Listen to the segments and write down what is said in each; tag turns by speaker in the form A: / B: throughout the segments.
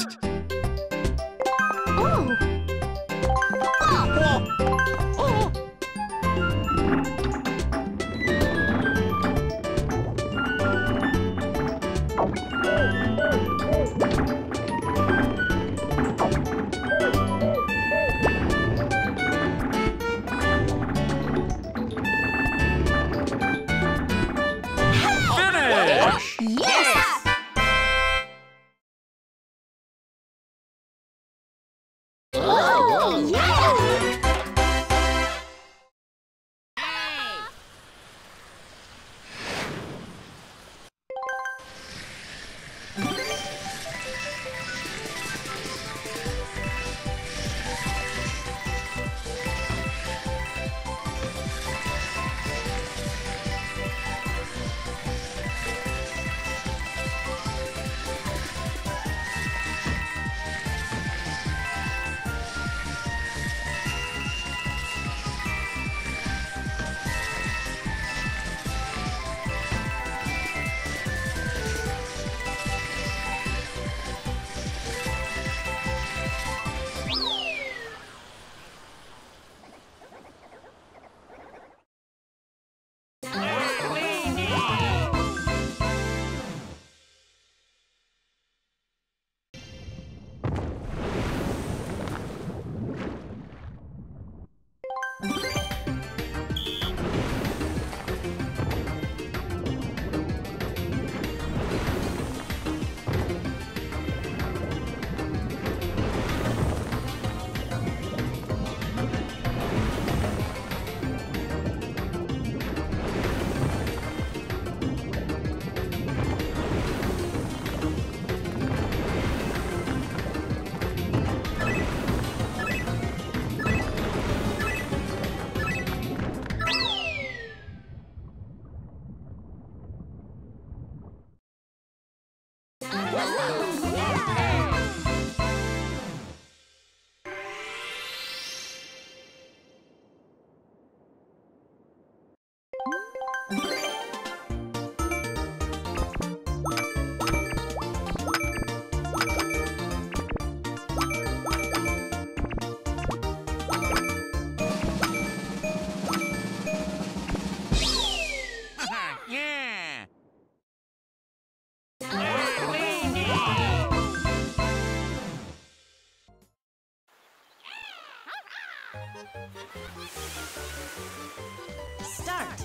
A: Tch, tch.
B: Start!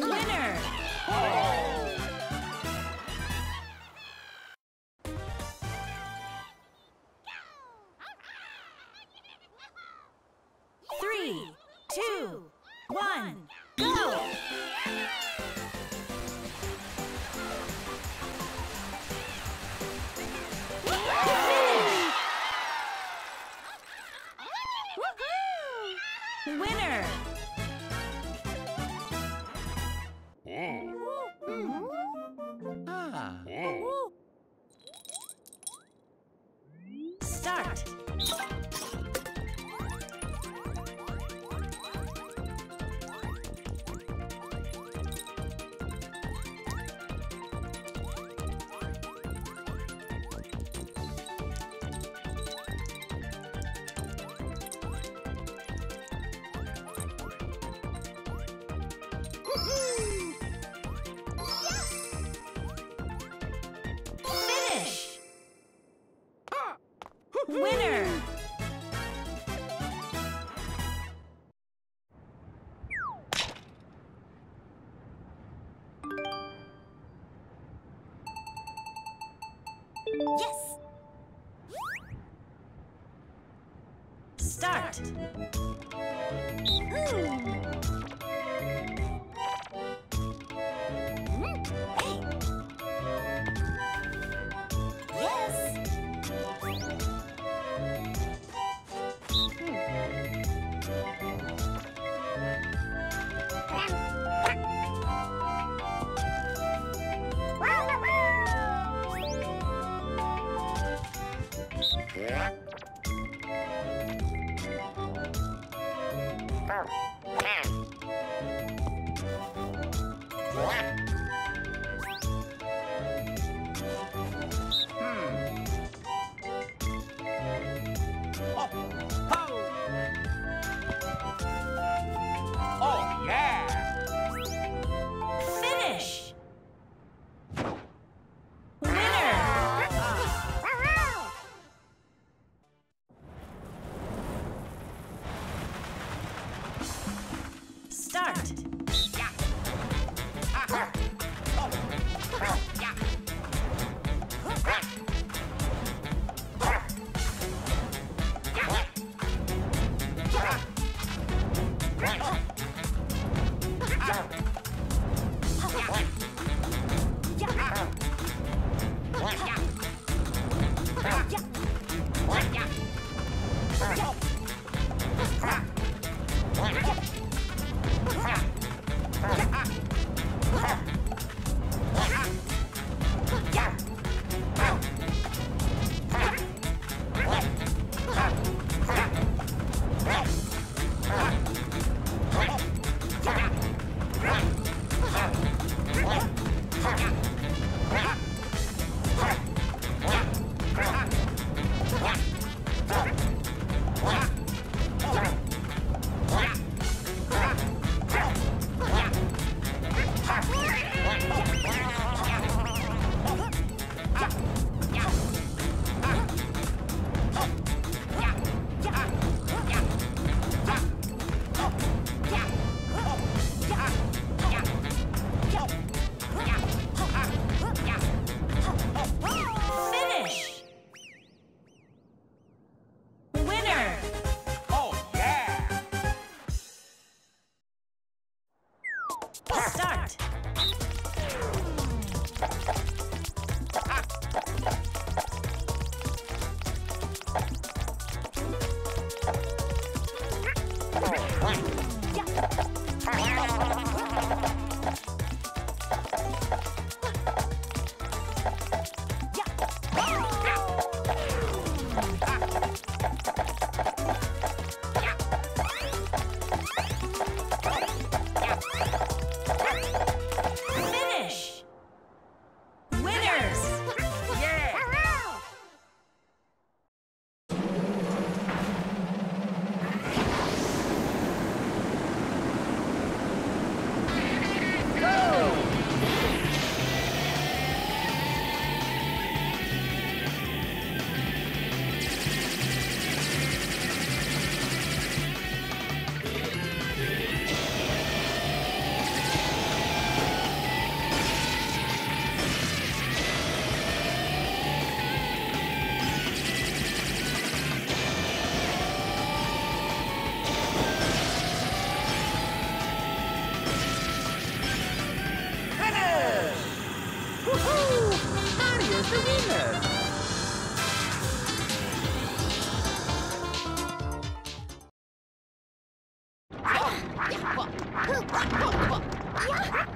B: winner!
C: Oh. Yes!
B: Start!
C: Yes! Oh,
D: Yeah.
B: Yeah.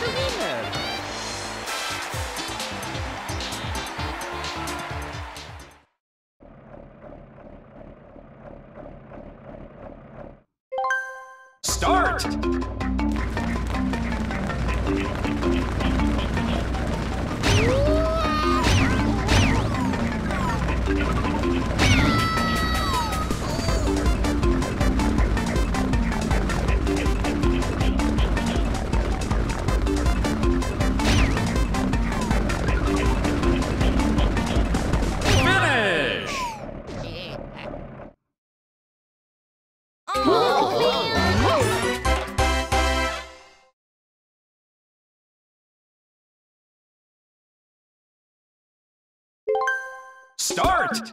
B: The winner.
A: Start!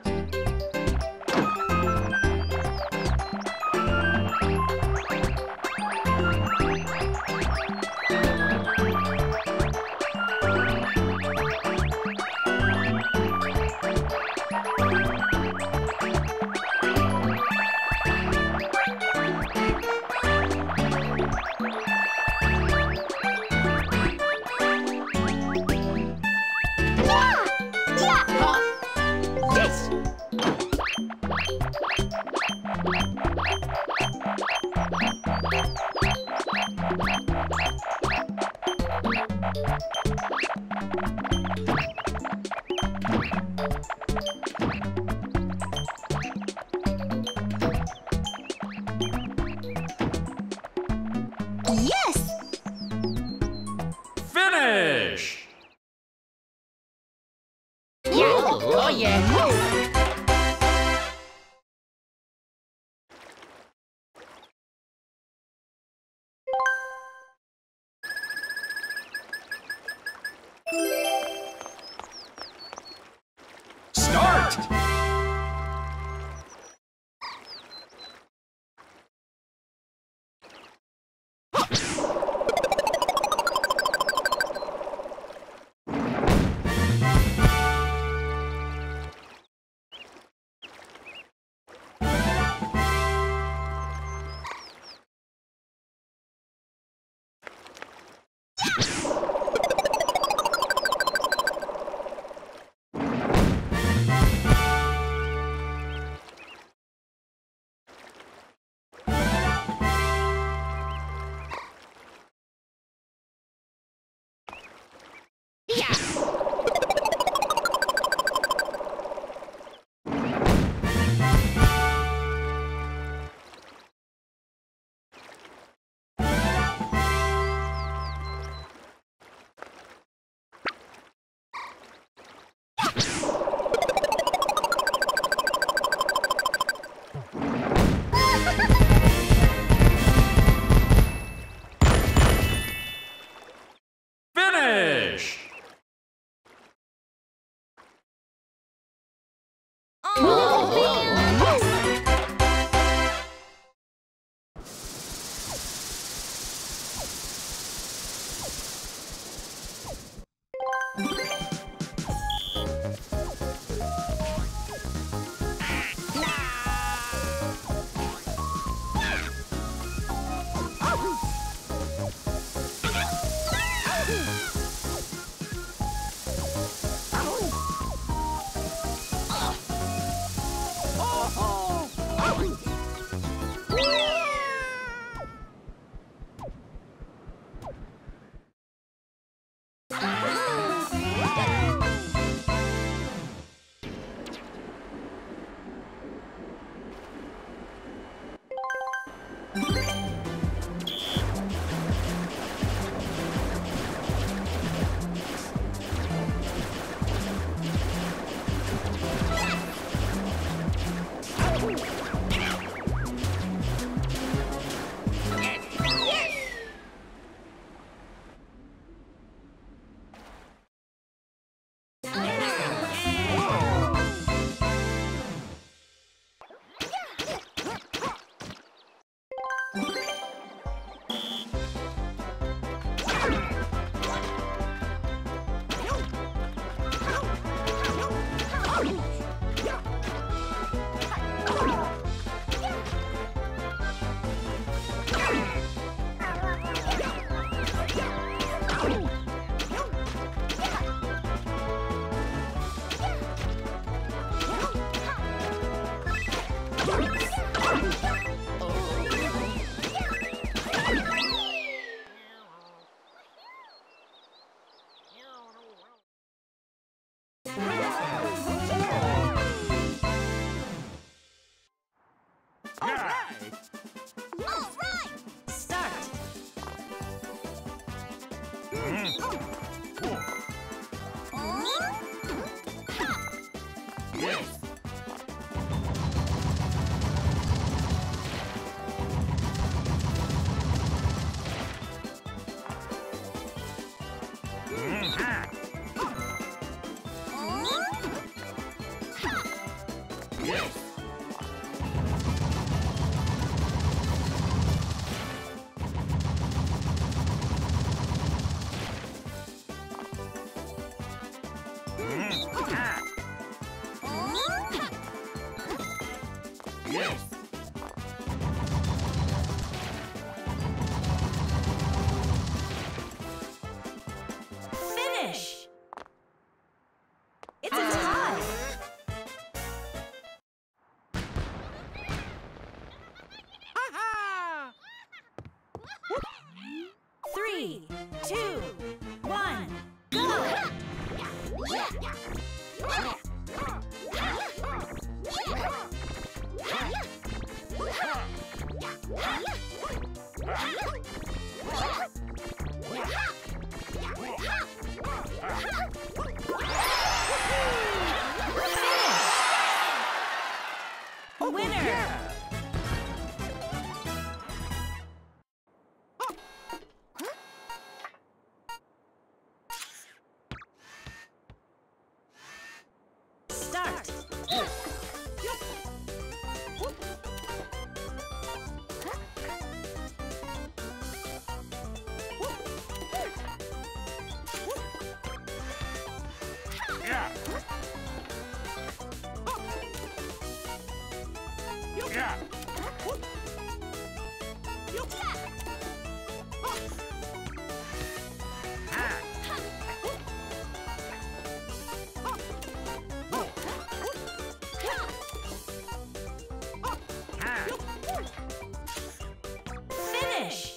A: Finish!